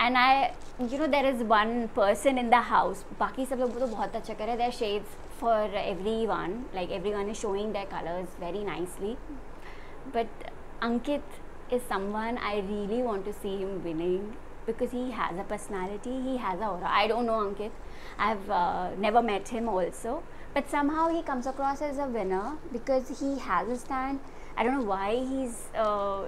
And I you know there is one person in the house बाकी सब लोग तो बहुत अच्छा करे their shades for everyone like everyone is showing their colours very nicely but Ankit is someone I really want to see him winning because he has a personality, he has a aura. I don't know Ankit, I've uh, never met him also, but somehow he comes across as a winner because he has a stand. I don't know why he's uh,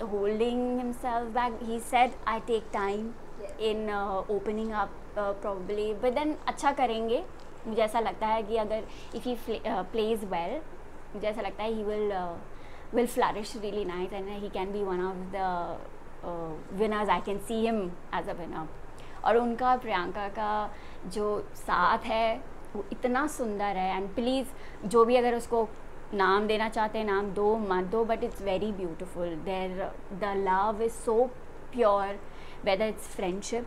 holding himself back. He said, I take time yes. in uh, opening up uh, probably, but then अच्छा करेंगे मुझे ऐसा लगता है कि अगर if he uh, plays well मुझे ऐसा लगता है he will uh, will flourish really nice and he can be one of the winners I can see him as a winner और उनका प्रियंका का जो साथ है वो इतना सुंदर है एंड प्लीज़ जो भी अगर उसको नाम देना चाहते हैं, नाम दो मत दो but it's very beautiful there the love is so pure whether it's friendship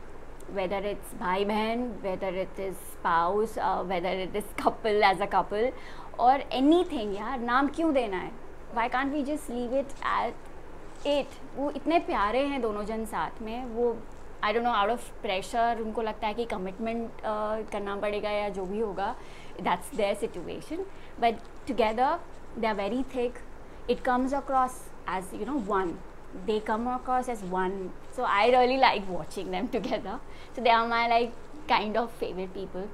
whether it's भाई बहन whether it is spouse whether it is couple as a couple और एनी थिंग यार नाम क्यों देना है? Why can't we just leave it at at वो इतने प्यारे हैं दोनों जन साथ में, वो I don't know out of pressure उनको लगता है कि कमिटमेंट uh, करना पड़ेगा या जो भी होगा that's their situation but together they are very thick it comes across as you know one they come across as one so I really like watching them together so they are my like kind of favourite people